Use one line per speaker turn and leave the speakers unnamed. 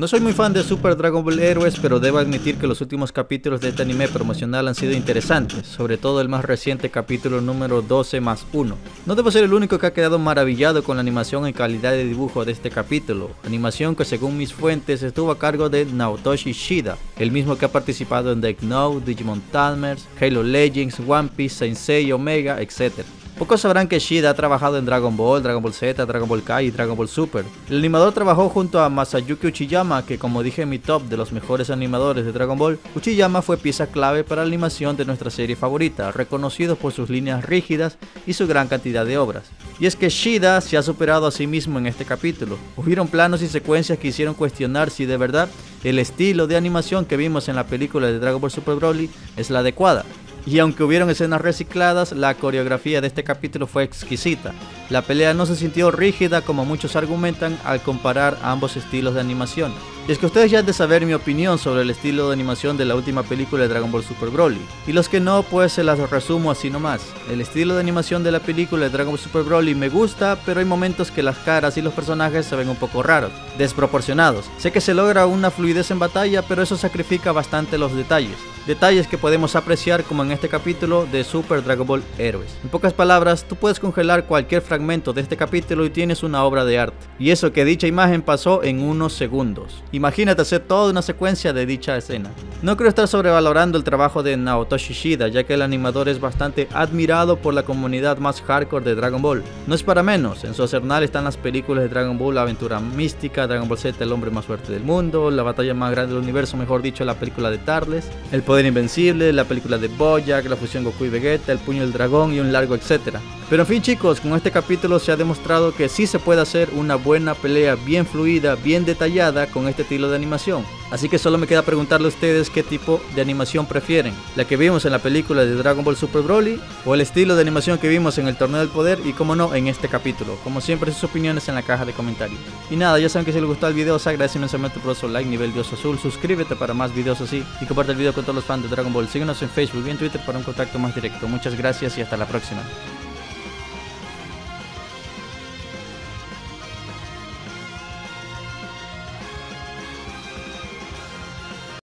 No soy muy fan de Super Dragon Ball Heroes, pero debo admitir que los últimos capítulos de este anime promocional han sido interesantes, sobre todo el más reciente capítulo número 12 más 1. No debo ser el único que ha quedado maravillado con la animación y calidad de dibujo de este capítulo, animación que según mis fuentes estuvo a cargo de Naotoshi Shida, el mismo que ha participado en Deck Note, Digimon Tamers, Halo Legends, One Piece, Sensei, Omega, etc. Pocos sabrán que Shida ha trabajado en Dragon Ball, Dragon Ball Z, Dragon Ball Kai y Dragon Ball Super. El animador trabajó junto a Masayuki Uchiyama, que como dije en mi top de los mejores animadores de Dragon Ball, Uchiyama fue pieza clave para la animación de nuestra serie favorita, reconocido por sus líneas rígidas y su gran cantidad de obras. Y es que Shida se ha superado a sí mismo en este capítulo. Hubieron planos y secuencias que hicieron cuestionar si de verdad el estilo de animación que vimos en la película de Dragon Ball Super Broly es la adecuada. Y aunque hubieron escenas recicladas, la coreografía de este capítulo fue exquisita. La pelea no se sintió rígida como muchos argumentan al comparar ambos estilos de animación. Y es que ustedes ya han de saber mi opinión sobre el estilo de animación de la última película de Dragon Ball Super Broly. Y los que no, pues se las resumo así nomás. El estilo de animación de la película de Dragon Ball Super Broly me gusta, pero hay momentos que las caras y los personajes se ven un poco raros, desproporcionados. Sé que se logra una fluidez en batalla, pero eso sacrifica bastante los detalles. Detalles que podemos apreciar como en este capítulo de Super Dragon Ball Heroes. En pocas palabras, tú puedes congelar cualquier fragmento de este capítulo y tienes una obra de arte. Y eso que dicha imagen pasó en unos segundos. Imagínate hacer toda una secuencia de dicha escena. No creo estar sobrevalorando el trabajo de Naotoshi Shida, ya que el animador es bastante admirado por la comunidad más hardcore de Dragon Ball. No es para menos, en su arsenal están las películas de Dragon Ball La Aventura Mística, Dragon Ball Z El Hombre Más Fuerte del Mundo, La Batalla Más Grande del Universo, mejor dicho, la película de Tarles, El Poder Invencible, la película de Bojack, la fusión Goku y Vegeta, El Puño del Dragón y un largo etcétera. Pero en fin chicos, con este capítulo se ha demostrado que sí se puede hacer una buena pelea bien fluida, bien detallada con este estilo de animación. Así que solo me queda preguntarle a ustedes qué tipo de animación prefieren, la que vimos en la película de Dragon Ball Super Broly o el estilo de animación que vimos en el Torneo del Poder y como no en este capítulo. Como siempre sus opiniones en la caja de comentarios. Y nada, ya saben que si les gustó el video se agradece inmensamente por su like, nivel Dios Azul, suscríbete para más videos así y comparte el video con todos los fans de Dragon Ball. Síguenos en Facebook y en Twitter para un contacto más directo. Muchas gracias y hasta la próxima.